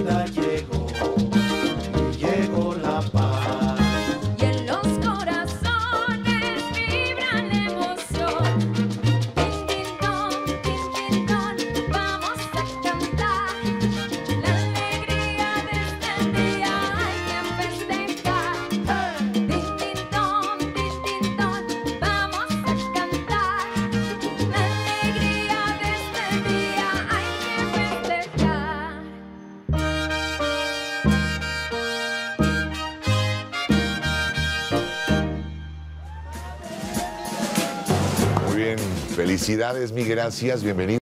that you felicidades, mi gracias, bienvenido.